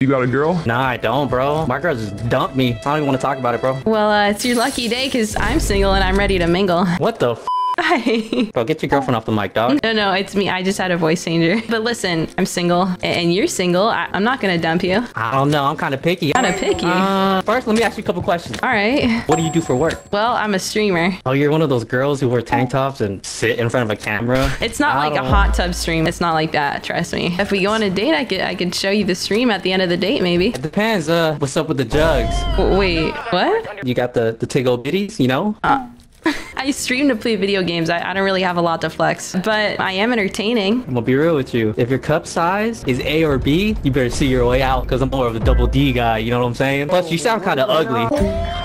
You got a girl? Nah, I don't, bro. My girl just dumped me. I don't even want to talk about it, bro. Well, uh, it's your lucky day because I'm single and I'm ready to mingle. What the f? Hi. Bro, get your girlfriend off the mic, dog. No, no, it's me. I just had a voice changer. But listen, I'm single and you're single. I- I'm not gonna dump you. I don't know. I'm kind of picky. Kinda picky. Uh, first, let me ask you a couple questions. All right. What do you do for work? Well, I'm a streamer. Oh, you're one of those girls who wear tank tops and sit in front of a camera? It's not I like a hot tub stream. It's not like that. Trust me. If we go on a date, I could I could show you the stream at the end of the date, maybe. It depends. Uh, what's up with the jugs? Wait, what? You got the the tiggle bitties, you know? I stream to play video games. I, I don't really have a lot to flex, but I am entertaining. I'm gonna be real with you. If your cup size is A or B, you better see your way out because I'm more of a double D guy. You know what I'm saying? Plus, you sound kind of ugly.